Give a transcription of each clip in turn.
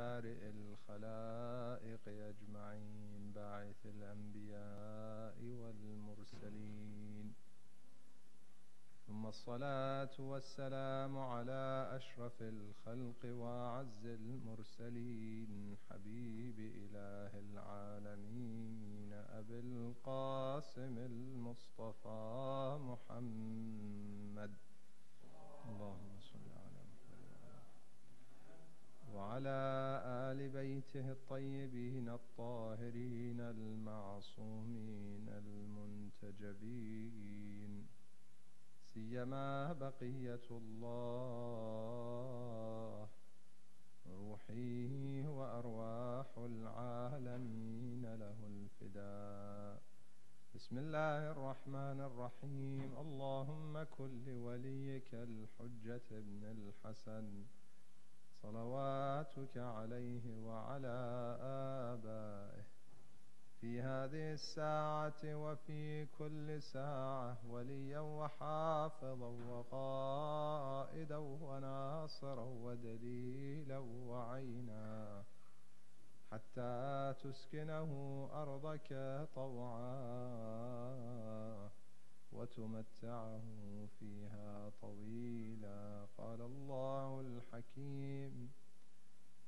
بارئ الخلائق أجمعين باعث الأنبياء والمرسلين. ثم الصلاة والسلام على أشرف الخلق وأعز المرسلين. حبيب إله العالمين أبي القاسم المصطفى محمد. اللهم صل على محمد وعلى آل بيته الطيبين الطاهرين المعصومين المنتجبين. سيما بقية الله روحي وأرواح العالمين له الفداء. بسم الله الرحمن الرحيم. اللهم كن لوليك الحجة ابن الحسن. صلواتك عليه وعلى آبائه في هذه الساعة وفي كل ساعة وليا وحافظا وقائدا وناصرا ودليلا وعينا حتى تسكنه أرضك طوعا. وتمتعه فيها طويلا. قال الله الحكيم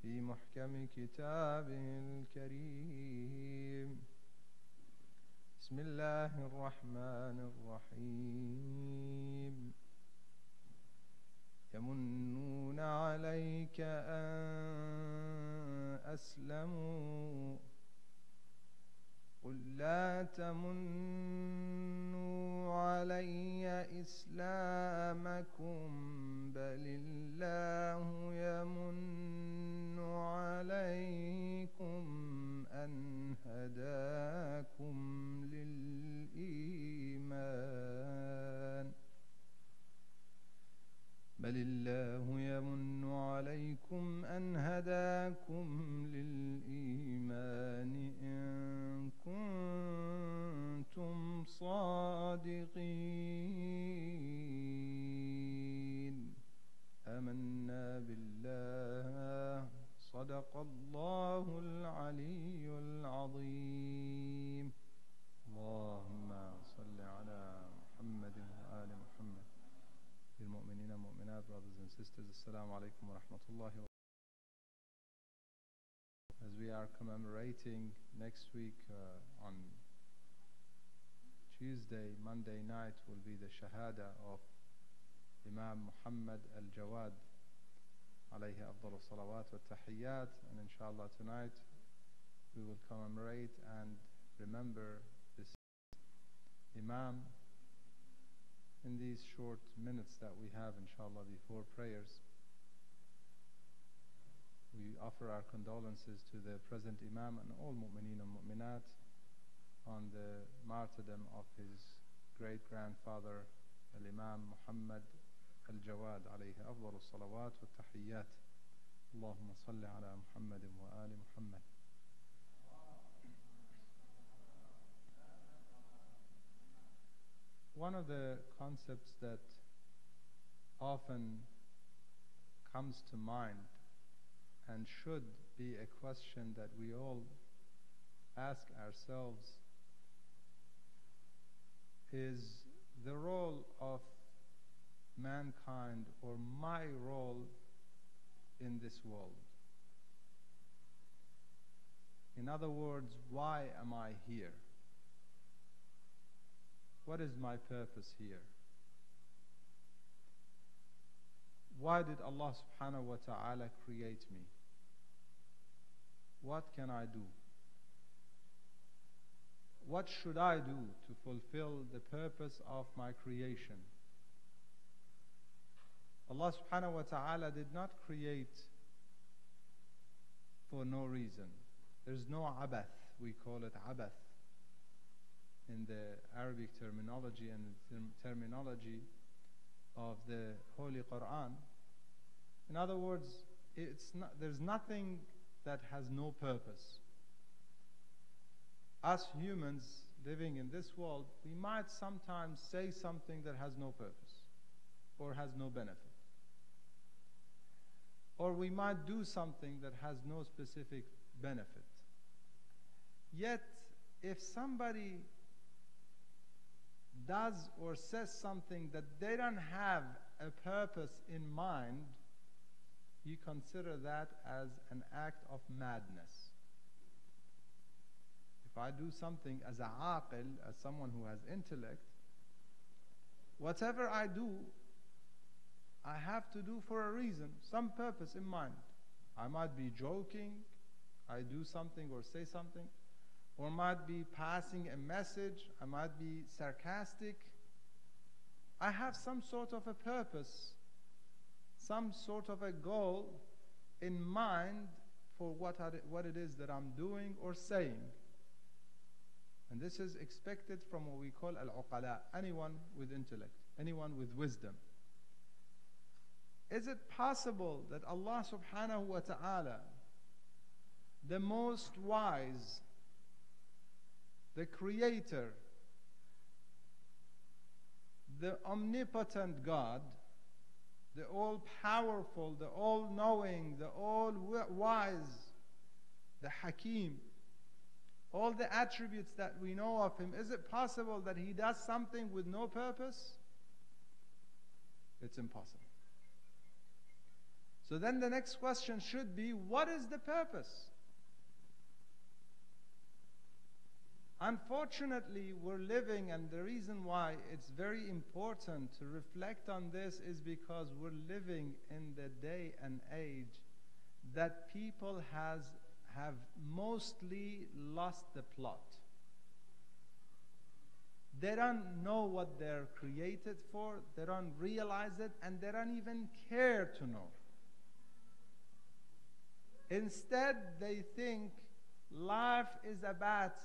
في محكم كتابه الكريم. بسم الله الرحمن الرحيم. يمنون عليك أن أسلموا قل لا تمنوا علي إسلامكم بل الله يمن عليكم أن هداكم للإيمان بل الله يمن عليكم أن هداكم للإيمان الصادقين. آمنا بالله. صدق الله العلي العظيم. اللهم صل على محمد وآل محمد. للمؤمنين والمؤمنات brothers and sisters السلام عليكم ورحمة الله وبركاته. As we are commemorating next week uh, on Tuesday Monday night will be the shahada of Imam Muhammad al-Jawad alayhi afdal salawat wa tahiyyat. And inshallah tonight we will commemorate and remember this Imam. In these short minutes that we have inshallah before prayers we offer our condolences to the present Imam and all mu'mineen and mu'minat on the martyrdom of his great grandfather Al-Imam Muhammad Al-Jawad عليه أفضل الصلوات والتحيات اللهم صل على محمد وآل محمد One of the concepts that often comes to mind and should be a question that we all ask ourselves is the role of mankind or my role in this world. In other words, why am I here? What is my purpose here? Why did Allah subhanahu wa ta'ala create me? What can I do? What should I do to fulfill the purpose of my creation? Allah subhanahu wa ta'ala did not create for no reason. There's no abath, we call it abath in the Arabic terminology and term terminology of the Holy Quran. In other words, it's not, there's nothing that has no purpose. Us humans living in this world, we might sometimes say something that has no purpose or has no benefit. or we might do something that has no specific benefit. Yet, if somebody does or says something that they don't have a purpose in mind, you consider that as an act of madness. If I do something as a aqil, as someone who has intellect, whatever I do, I have to do for a reason, some purpose in mind. I might be joking, I do something or say something, or might be passing a message, I might be sarcastic. I have some sort of a purpose, some sort of a goal in mind for what, I, what it is that I'm doing or saying. And this is expected from what we call al-uqala, anyone with intellect, anyone with wisdom. Is it possible that Allah subhanahu wa ta'ala, the most wise, the creator, the omnipotent God, the all powerful, the all knowing, the all wise, the Hakim, all the attributes that we know of Him, is it possible that He does something with no purpose? It's impossible. So then the next question should be what is the purpose? Unfortunately, we're living, and the reason why it's very important to reflect on this is because we're living in the day and age that people has, have mostly lost the plot. They don't know what they're created for, they don't realize it, and they don't even care to know. Instead, they think life is about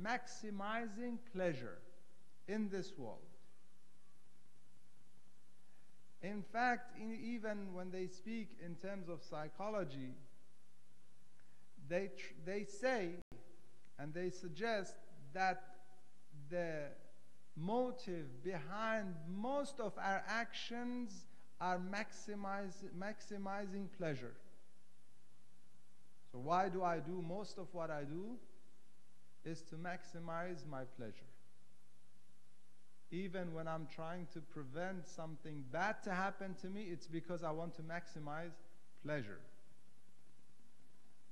maximizing pleasure in this world. In fact, in even when they speak in terms of psychology, they, they say and they suggest that the motive behind most of our actions are maximize, maximizing pleasure. So, why do I do most of what I do? Is to maximize my pleasure. Even when I'm trying to prevent something bad to happen to me, it's because I want to maximize pleasure.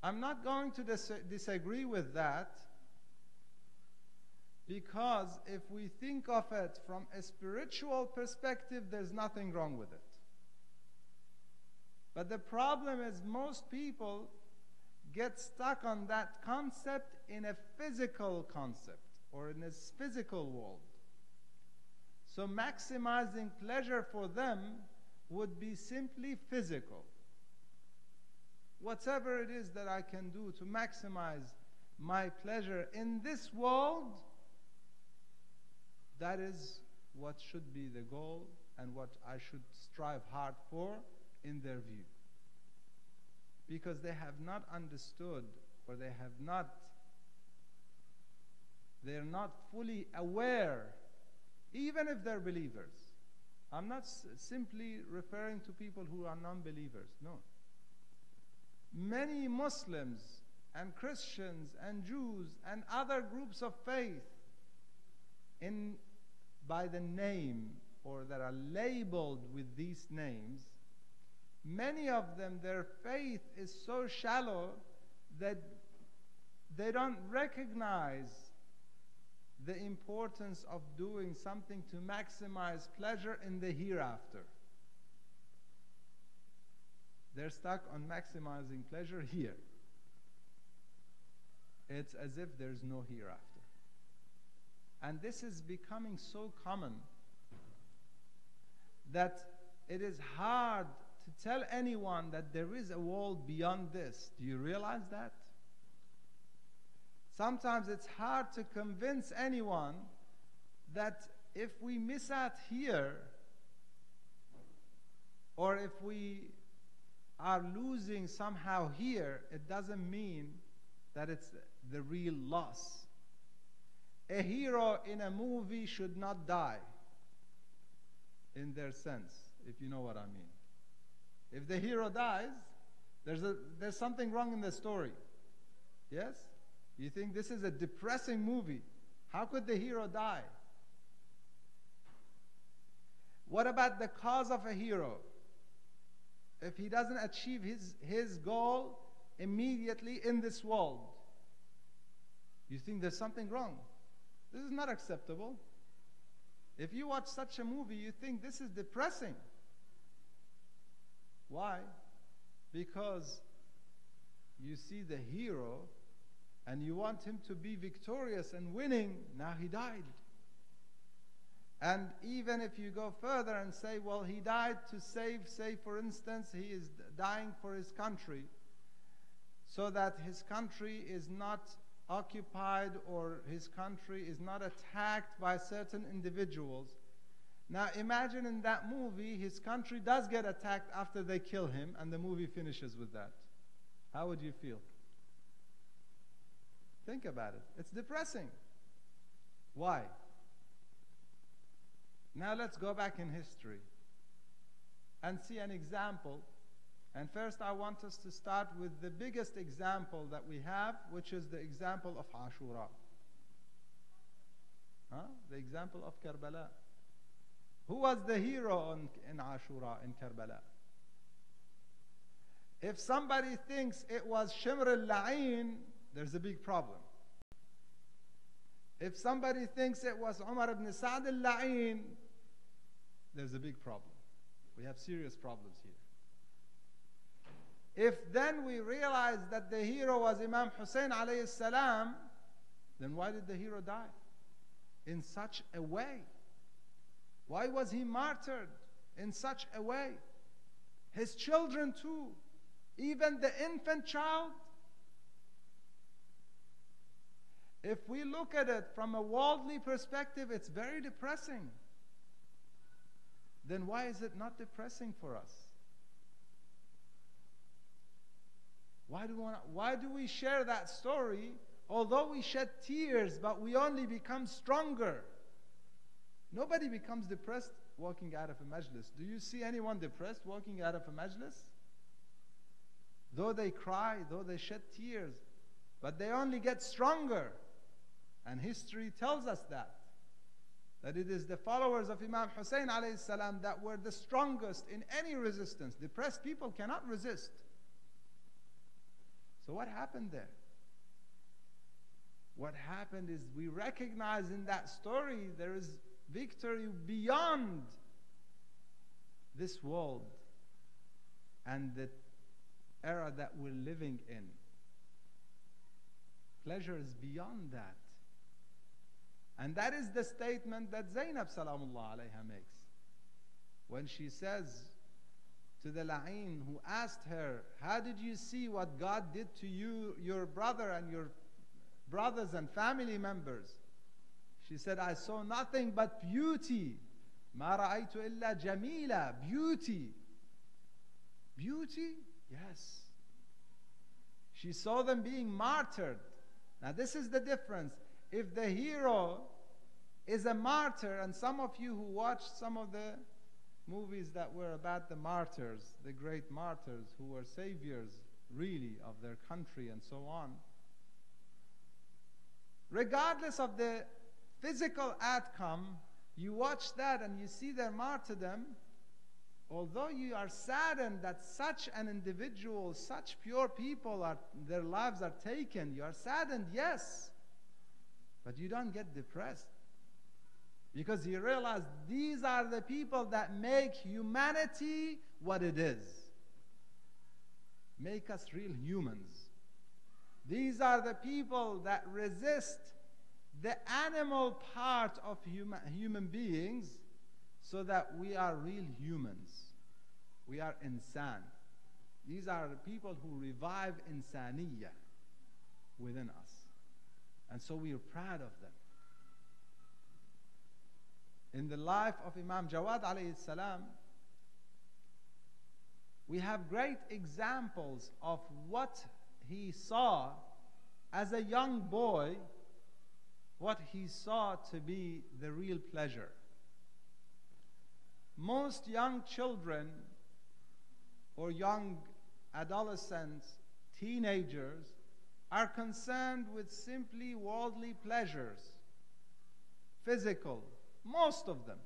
I'm not going to dis disagree with that because if we think of it from a spiritual perspective, there's nothing wrong with it. But the problem is, most people get stuck on that concept in a physical concept or in a physical world. So maximizing pleasure for them would be simply physical. Whatever it is that I can do to maximize my pleasure in this world, that is what should be the goal and what I should strive hard for in their view. Because they have not understood or they have not they're not fully aware even if they're believers. I'm not simply referring to people who are non-believers no many muslims and christians and jews and other groups of faith in by the name or that are labeled with these names Many of them, their faith is so shallow that they don't recognize the importance of doing something to maximize pleasure in the hereafter. They're stuck on maximizing pleasure here. It's as if there's no hereafter. And this is becoming so common that it is hard to tell anyone that there is a world beyond this. Do you realize that? Sometimes it's hard to convince anyone that if we miss out here, or if we are losing somehow here, it doesn't mean that it's the real loss. A hero in a movie should not die, in their sense, if you know what I mean. If the hero dies, There's, a, there's something wrong in the story. Yes? You think this is a depressing movie. How could the hero die? What about the cause of a hero? If he doesn't achieve his, his goal immediately in this world, you think there's something wrong. This is not acceptable. If you watch such a movie, you think this is depressing. Why? Because you see the hero and you want him to be victorious and winning. Now he died. And even if you go further and say, well, he died to save, say, for instance, he is dying for his country, so that his country is not occupied or his country is not attacked by certain individuals. Now imagine in that movie, his country does get attacked after they kill him, and the movie finishes with that. How would you feel? Think about it. It's depressing. Why? Now let's go back in history and see an example. And first, I want us to start with the biggest example that we have, which is the example of Ashura. Huh? The example of Karbala. Who was the hero in, in Ashura, in Karbala? If somebody thinks it was Shimr al-La'in, there's a big problem. If somebody thinks it was Umar ibn Sa'd al-La'in, there's a big problem. We have serious problems here. If then we realize that the hero was Imam Hussein alayhi salam, then why did the hero die? In such a way. Why was he martyred in such a way? His children too, even the infant child. If we look at it from a worldly perspective, it's very depressing then why is it not depressing for us? Why do, we, why do we share that story? Although we shed tears, but we only become stronger. Nobody becomes depressed walking out of a majlis. Do you see anyone depressed walking out of a majlis? Though they cry, though they shed tears, but they only get stronger. And history tells us that that it is the followers of Imam Hussein salam that were the strongest in any resistance. Depressed people cannot resist. So what happened there? What happened is we recognize in that story there is victory beyond this world and the era that we're living in. Pleasure is beyond that. And that is the statement that Zainab salamullah alayha makes. When she says to the La'in who asked her, How did you see what God did to you, your brother and your brothers and family members? She said, I saw nothing but beauty. Ma ra'aytu illa jamila. Beauty. Beauty? Yes. She saw them being martyred. Now, this is the difference. If the hero is a martyr, and some of you who watched some of the movies that were about the martyrs, the great martyrs who were saviors really of their country and so on, regardless of the physical outcome, you watch that and you see their martyrdom, although you are saddened that such an individual, such pure people, are, their lives are taken, you are saddened, yes, but you don't get depressed. Because he realized these are the people that make humanity what it is. Make us real humans. These are the people that resist the animal part of human, human beings so that we are real humans. We are insan. These are the people who revive insaniya within us. And so we are proud of them in the life of Imam Jawad alayhi salam, we have great examples of what he saw as a young boy, what he saw to be the real pleasure. Most young children or young adolescents, teenagers are concerned with simply worldly pleasures, physical, most of them.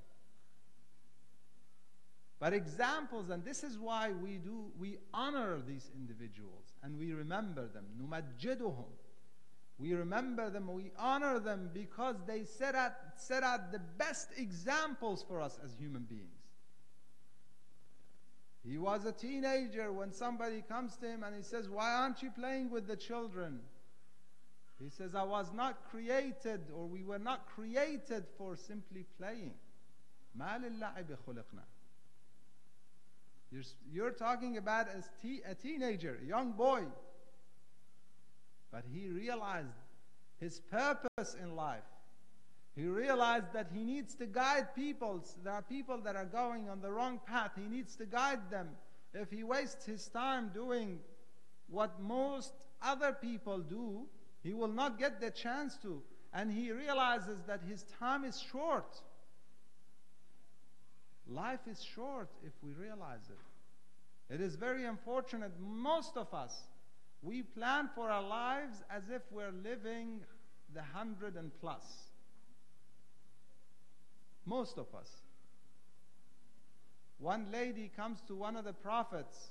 But examples, and this is why we do, we honor these individuals and we remember them. Numajjiduhum. We remember them, we honor them because they set out, set out the best examples for us as human beings. He was a teenager when somebody comes to him and he says, Why aren't you playing with the children? He says, I was not created, or we were not created for simply playing. You're, you're talking about a, a teenager, a young boy. But he realized his purpose in life. He realized that he needs to guide people. There are people that are going on the wrong path. He needs to guide them. If he wastes his time doing what most other people do, he will not get the chance to. And he realizes that his time is short. Life is short if we realize it. It is very unfortunate. Most of us, we plan for our lives as if we're living the hundred and plus. Most of us. One lady comes to one of the prophets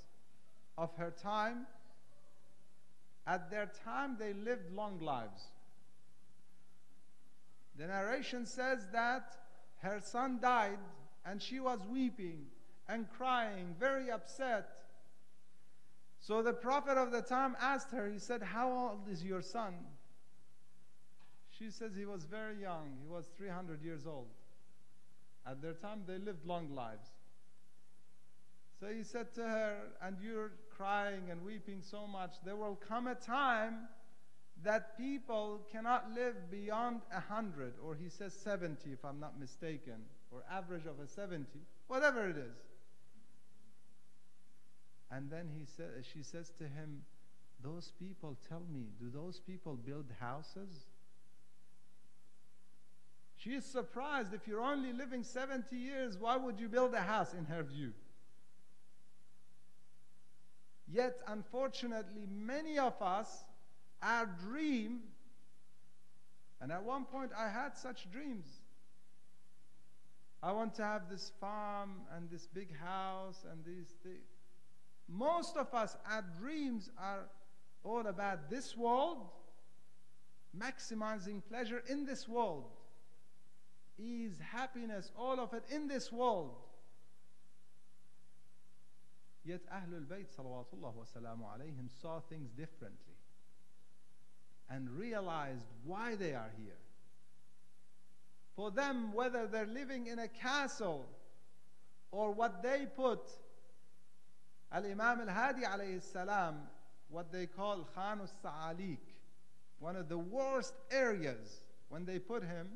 of her time. At their time, they lived long lives. The narration says that her son died and she was weeping and crying, very upset. So the prophet of the time asked her, he said, How old is your son? She says he was very young, he was 300 years old. At their time, they lived long lives. So he said to her, And you're crying and weeping so much, there will come a time that people cannot live beyond a 100, or he says 70, if I'm not mistaken, or average of a 70, whatever it is. And then he sa- she says to him, Those people, tell me, do those people build houses? She is surprised if you're only living 70 years, why would you build a house in her view? Yet, unfortunately, many of us, our dream, and at one point I had such dreams. I want to have this farm and this big house and these things. Most of us, our dreams are all about this world, maximizing pleasure in this world, ease, happiness, all of it in this world. Yet Ahlul Bayt salawatullah saw things differently and realized why they are here. For them, whether they're living in a castle or what they put Al-Imam al-Hadi alayhi salam, what they call Khan al-Sa'alik, one of the worst areas when they put him.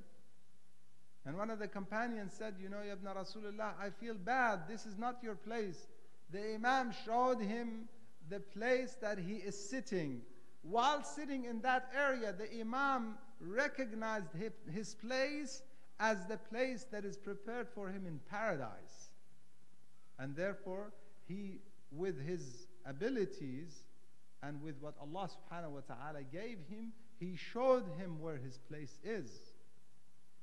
And one of the companions said, you know, Ibn Rasulullah, I feel bad. This is not your place. The Imam showed him the place that he is sitting. While sitting in that area, the Imam recognized his place as the place that is prepared for him in paradise. And therefore, he with his abilities and with what Allah subhanahu wa ta'ala gave him, he showed him where his place is.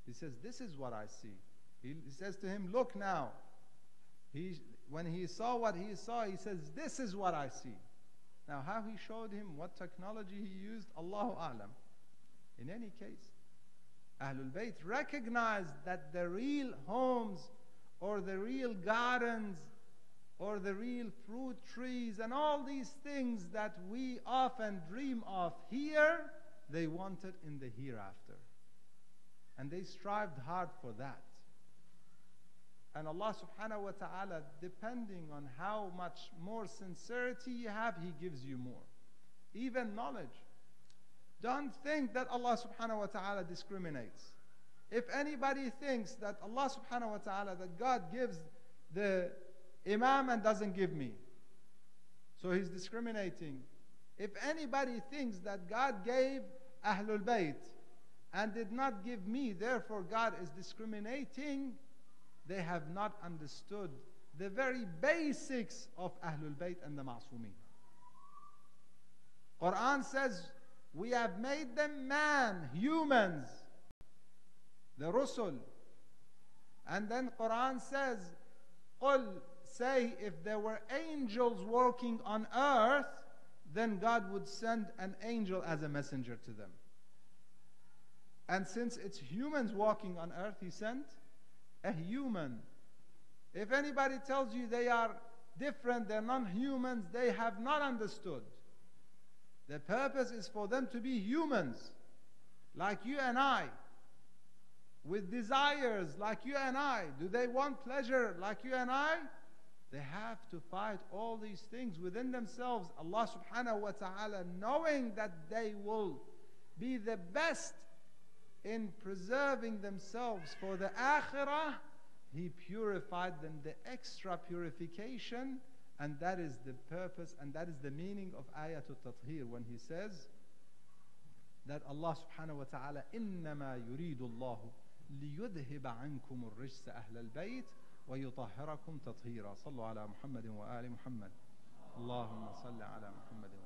He says, This is what I see. He, says to him, Look now. He, when he saw what he saw, he says, This is what I see. Now, how he showed him, what technology he used, Allahu Alam. In any case, Ahlul Bayt recognized that the real homes or the real gardens or the real fruit trees and all these things that we often dream of here, they wanted in the hereafter. And they strived hard for that. And Allah subhanahu wa ta'ala, depending on how much more sincerity you have, He gives you more. Even knowledge. Don't think that Allah subhanahu wa ta'ala discriminates. If anybody thinks that Allah subhanahu wa ta'ala, that God gives the imam and doesn't give me. So he's discriminating. If anybody thinks that God gave Ahlul Bayt and did not give me, therefore God is discriminating, they have not understood the very basics of Ahlul Bayt and the Ma'sumin. Quran says, we have made them man, humans, the Rusul. And then Quran says, قل, say if there were angels walking on earth, then God would send an angel as a messenger to them. And since it's humans walking on earth, He sent a human. If anybody tells you they are different, they're non humans, they have not understood. The purpose is for them to be humans, like you and I, with desires like you and I. Do they want pleasure like you and I? They have to fight all these things within themselves. Allah subhanahu wa ta'ala, knowing that they will be the best in preserving themselves for the akhirah, He purified them the extra purification and that is the purpose and that is the meaning of ayatul tathir when he says that Allah subhanahu wa ta'ala إنما يريد الله ليذهب عنكم الرجس أهل البيت ويطهركم تطهيرا صلوا على محمد وآل محمد اللهم صل على محمد وآل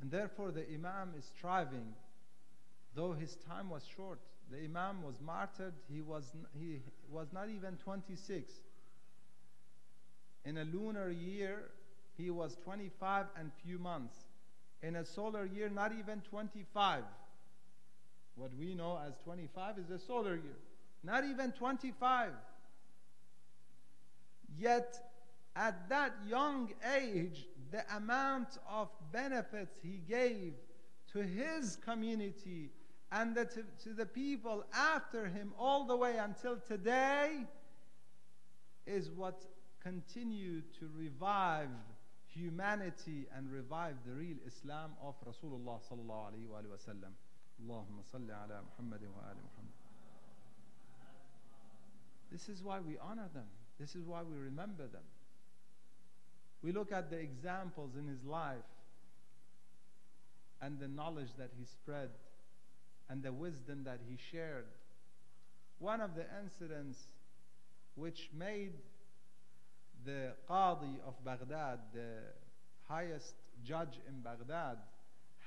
And therefore the Imam is striving, though his time was short. The Imam was martyred, he was, he was not even 26. In a lunar year, he was 25 and few months. In a solar year, not even 25. What we know as 25 is a solar year. Not even 25. Yet, at that young age, the amount of benefits he gave to his community and the, to, to the people after him all the way until today is what continue to revive humanity and revive the real Islam of Rasulullah sallallahu alaihi wasallam. Allahumma salli ala Muhammad wa ali Muhammad. This is why we honor them. This is why we remember them. We look at the examples in his life and the knowledge that he spread and the wisdom that he shared. One of the incidents which made the Qadi of Baghdad, the highest judge in Baghdad,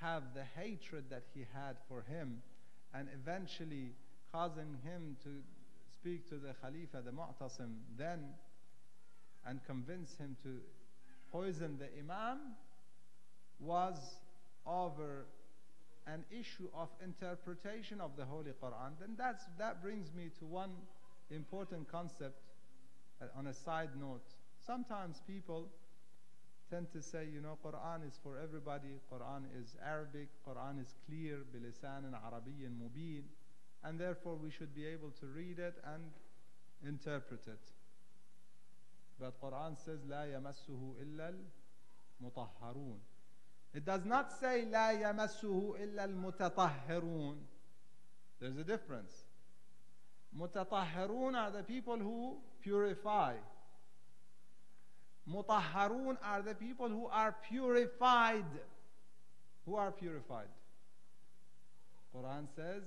have the hatred that he had for him and eventually causing him to speak to the Khalifa, the Mu'tasim, then and convince him to poison the Imam was over an issue of interpretation of the Holy Quran. Then that's, that brings me to one important concept uh, on a side note. Sometimes people tend to say, you know, Quran is for everybody, Quran is Arabic, Quran is clear, bilisan and Arabiy and mubin, and therefore we should be able to read it and interpret it. But Quran says, لا يمسه إلا المطهرون. It does not say لا يمسه إلا المتطهرون. There's a difference. متطهرون are the people who purify. Mutahharun are the people who are purified. Who are purified? Quran says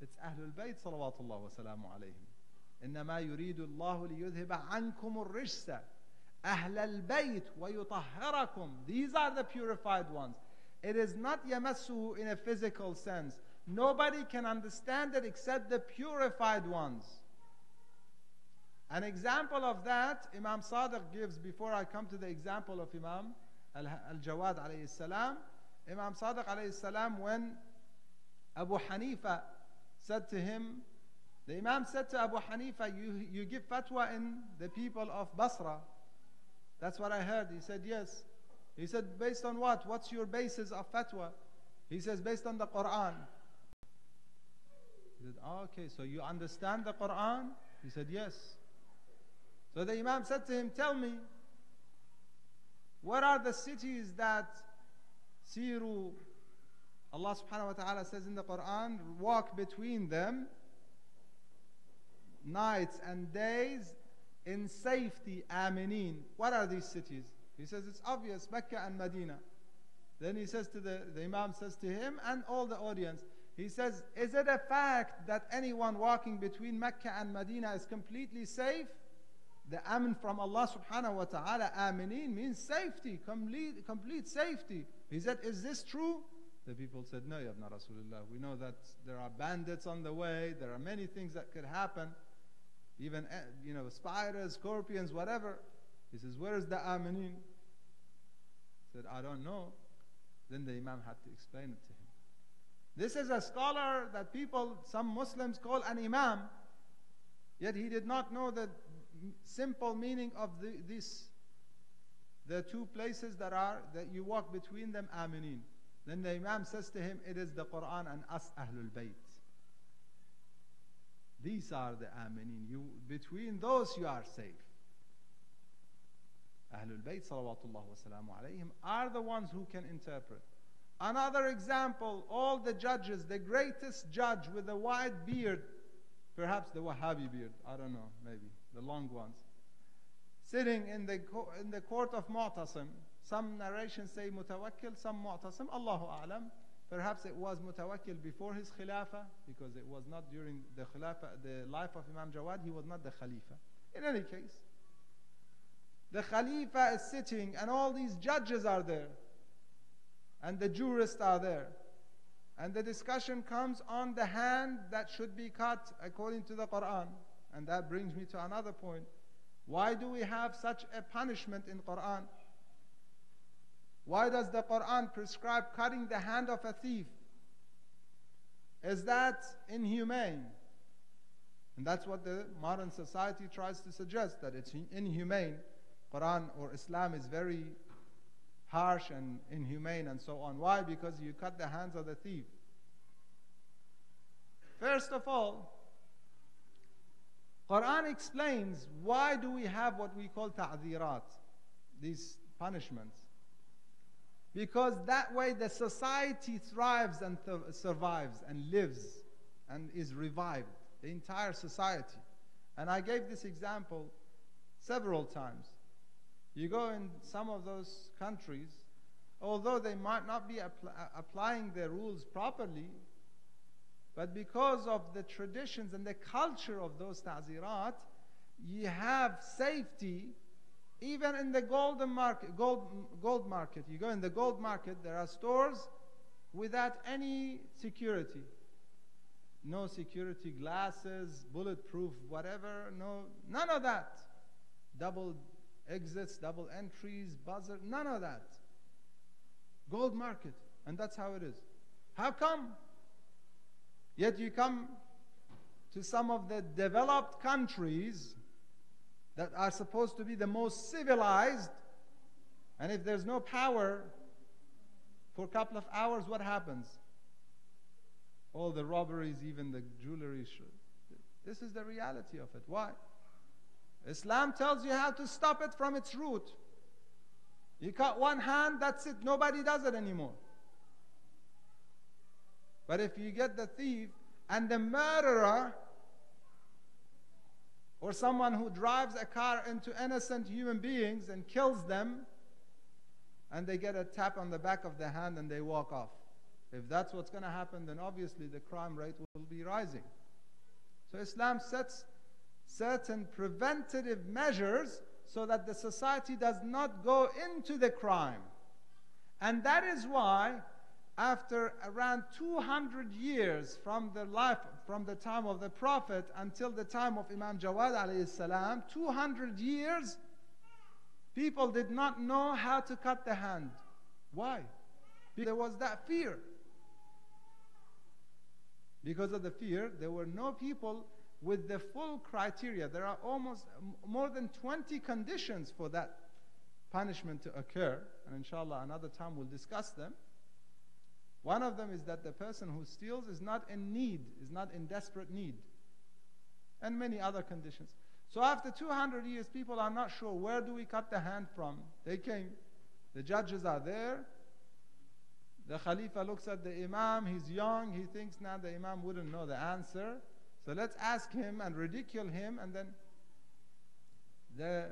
it's Ahlul Bayt salawatullah wa salamu alayhim. إنما يريد الله ليذهب عنكم الرجس أهل البيت ويطهركم These are the purified ones. It is not yamassu in a physical sense. Nobody can understand it except the purified ones. An example of that, Imam Sadiq gives before I come to the example of Imam Al-Jawad alayhi salam. Imam Sadiq alayhi salam, when Abu Hanifa said to him, the Imam said to Abu Hanifa, you, you give fatwa in the people of Basra. That's what I heard. He said, yes. He said, based on what? What's your basis of fatwa? He says, based on the Quran. He said, oh, okay, so you understand the Quran? He said, yes. So the Imam said to him, Tell me, what are the cities that Siru, Allah subhanahu wa ta'ala says in the Quran, walk between them nights and days in safety, aminin. What are these cities? He says it's obvious, Mecca and Medina. Then he says to the, the Imam says to him and all the audience, he says, Is it a fact that anyone walking between Mecca and Medina is completely safe? the amin from Allah subhanahu wa ta'ala, aminin means safety, complete, complete safety. He said, Is this true? The people said, No, Ya Rasulullah. We know that there are bandits on the way, there are many things that could happen, even eh, you know, spiders, scorpions, whatever. He says, Where is the aminin? Said, I don't know. Then the Imam had to explain it to him. This is a scholar that people, some Muslims call an Imam, yet he did not know the simple meaning of the, this. The two places that are, that you walk between them, aminin. Then the Imam says to him, It is the Quran and us, Ahlul Bayt. These are the aminin. You, between those, you are safe. Ahlul Bayt salawatullah alayhim are the ones who can interpret. Another example, all the judges, the greatest judge with a white beard, perhaps the Wahhabi beard, I don't know, maybe, the long ones, sitting in the, in the court of Mu'tasim. Some narrations say Mutawakkil, some Mu'tasim, Allahu A'lam. Perhaps it was Mutawakkil before his Khilafah, because it was not during the Khilafah, the life of Imam Jawad, he was not the Khalifa. In any case, the Khalifa is sitting and all these judges are there. And the jurists are there. And the discussion comes on the hand that should be cut according to the Quran. And that brings me to another point. Why do we have such a punishment in Quran? Why does the Quran prescribe cutting the hand of a thief? Is that inhumane? And that's what the modern society tries to suggest that it's inhumane Quran or Islam is very harsh and inhumane and so on. Why? Because you cut the hands of the thief. First of all, Quran explains why do we have what we call ta'zirat, these punishments. Because that way the society thrives and th survives and lives and is revived, the entire society. And I gave this example several times. You go in some of those countries, although they might not be apl uh, applying their rules properly, but because of the traditions and the culture of those ta'zirat, you have safety even in the golden market, gold, gold market. You go in the gold market, there are stores without any security. No security glasses, bulletproof, whatever, no, none of that. Double exits, double entries, buzzer, none of that. Gold market. And that's how it is. How come? Yet you come to some of the developed countries that are supposed to be the most civilized, and if there's no power for a couple of hours, what happens? All the robberies, even the jewelry. Should this is the reality of it. Why? Islam tells you how to stop it from its root. You cut one hand, that's it. Nobody does it anymore. But if you get the thief and the murderer, or someone who drives a car into innocent human beings and kills them, and they get a tap on the back of the hand and they walk off. If that's what's going to happen, then obviously the crime rate will be rising. So Islam sets certain preventative measures so that the society does not go into the crime. And that is why, after around 200 years from the life, from the time of the Prophet until the time of Imam Jawad alayhi salam, 200 years, people did not know how to cut the hand. Why? Because There was that fear. Because of the fear, there were no people with the full criteria. There are almost more than 20 conditions for that punishment to occur. And inshallah, another time we'll discuss them. One of them is that the person who steals is not in need, is not in desperate need. And many other conditions. So after 200 years, people are not sure where do we cut the hand from. They came. The judges are there. The Khalifa looks at the Imam. He's young. He thinks now the Imam wouldn't know the answer. So let's ask him and ridicule him, and then the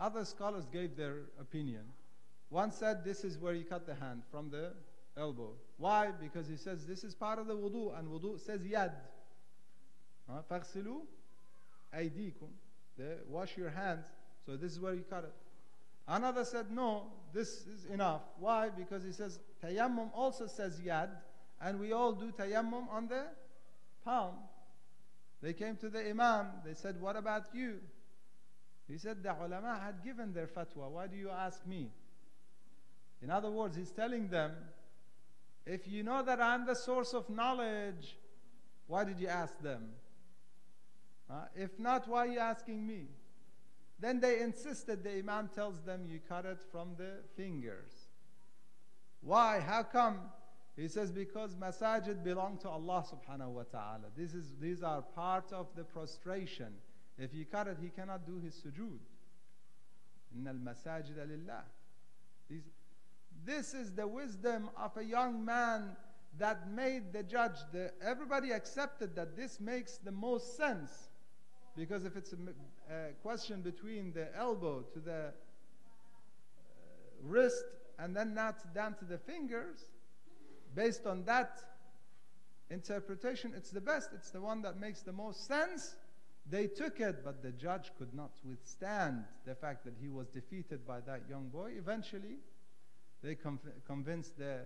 other scholars gave their opinion. One said this is where you cut the hand from the elbow. Why? Because he says this is part of the wudu, and wudu says yad. Aydikum. Wash your hands. So this is where he cut it. Another said, no, this is enough. Why? Because he says, tayammum also says yad, and we all do tayammum on the palm. They came to the imam, they said, what about you? He said, the ulama had given their fatwa, why do you ask me? In other words, he's telling them, if you know that I'm the source of knowledge, why did you ask them? Uh, if not, why are you asking me? Then they insisted, the Imam tells them, you cut it from the fingers. Why? How come? He says, because masajid belong to Allah subhanahu wa ta'ala. This is, these are part of the prostration. If you cut it, he cannot do his sujood. إن المساجد لله. These, this is the wisdom of a young man that made the judge. The, everybody accepted that this makes the most sense. Because if it's a, a question between the elbow to the uh, wrist and then not down to the fingers, based on that interpretation, it's the best. It's the one that makes the most sense. They took it, but the judge could not withstand the fact that he was defeated by that young boy. Eventually, they convinced the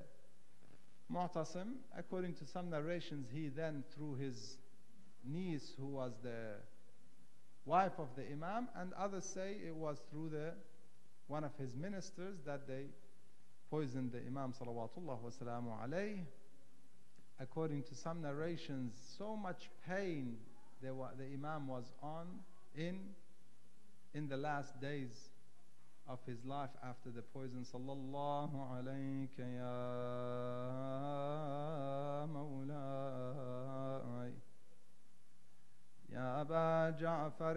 Mu'tasim. According to some narrations, he then, through his niece, who was the wife of the Imam, and others say it was through the one of his ministers that they poisoned the Imam salawatullah wasalamu alayh. According to some narrations, so much pain the, the Imam was on in in the last days of his life after the poison. Sallallahu alayka ya mawlai. يا أبا جعفر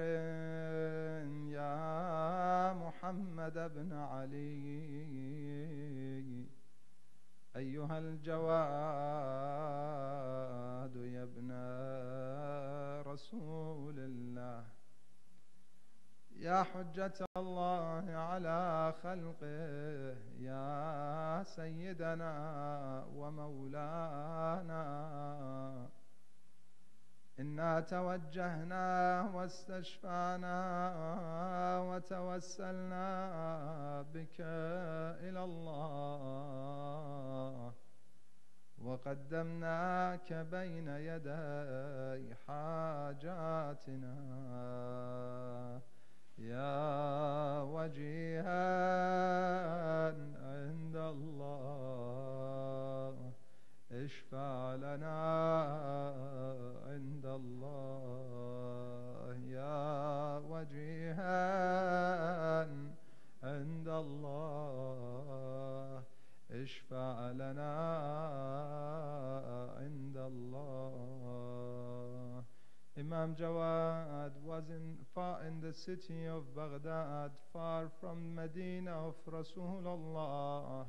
يا محمد بن علي أيها الجواد يا ابن رسول الله يا حجة الله على خلقه يا سيدنا ومولانا. إنا توجهنا واستشفعنا وتوسلنا بك إلى الله. وقدمناك بين يدي حاجاتنا. يا وجيها عند الله اشفع لنا عند الله. يا وجيها عند الله اشفع لنا عند الله. Imam Jawad was in, far in the city of Baghdad, far from Medina of Rasulullah.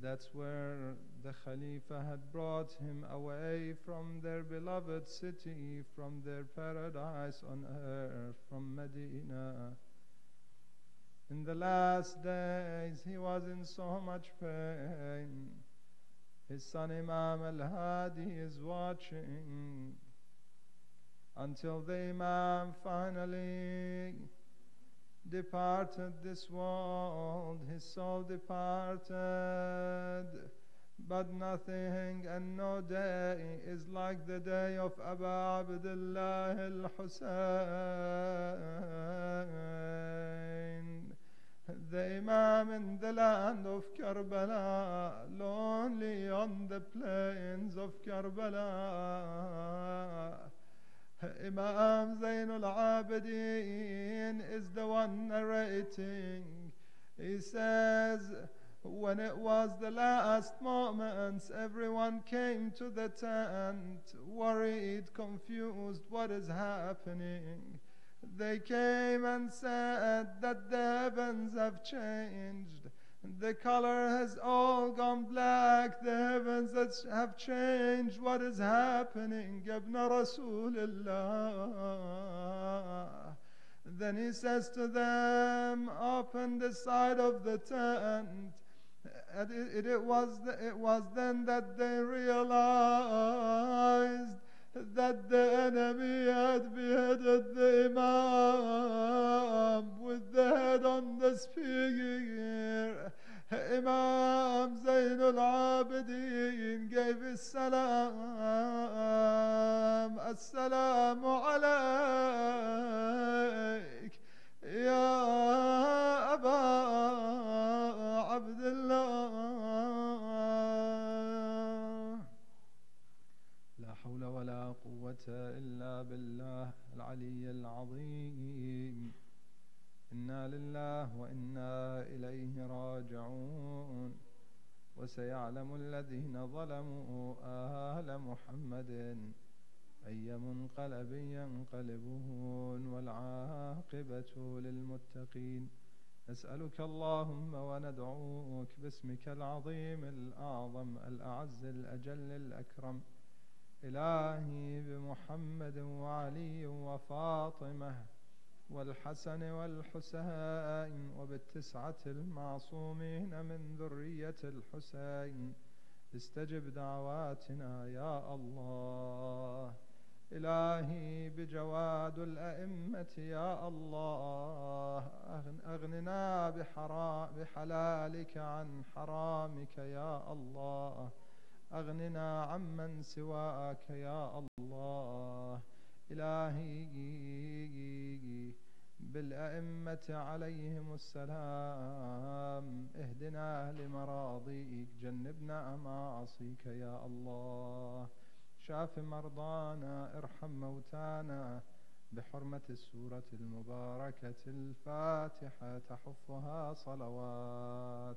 That's where the Khalifa had brought him away from their beloved city, from their paradise on earth, from Medina. In the last days, he was in so much pain. His son Imam al Hadi is watching until the Imam finally departed this world, his soul departed. But nothing and no day is like the day of Abu Abdullah al-Hussein. The Imam in the land of Karbala, lonely on the plains of Karbala. Imam Zainul Abidin is the one narrating. He says, when it was the last moments, everyone came to the tent, worried, confused, what is happening? They came and said that the heavens have changed. The color has all gone black. The heavens have changed. What is happening? Ibn Rasulullah. Then he says to them, Open the side of the tent. It was then that they realized ذد أنا بيد بيد الإمام with the head إمام زين العابدين كيف السلام؟ السلام عليك يا أبا إلا بالله العلي العظيم. إنا لله وإنا إليه راجعون. وسيعلم الذين ظلموا آل محمد أي منقلب ينقلبون والعاقبة للمتقين. نسألك اللهم وندعوك باسمك العظيم الأعظم الأعز الأجل الأكرم. إلهي بمحمد وعلي وفاطمة والحسن والحسين وبالتسعة المعصومين من ذرية الحسين. استجب دعواتنا يا الله. إلهي بجواد الأئمة يا الله. أغن- أغننا بحرا بحلالك عن حرامك يا الله. أغننا عمن سواك يا الله. إلهي بالأئمة عليهم السلام. اهدنا لمراضيك جنبنا معاصيك يا الله. شاف مرضانا ارحم موتانا. بحرمة السورة المباركة الفاتحة تحفها صلوات.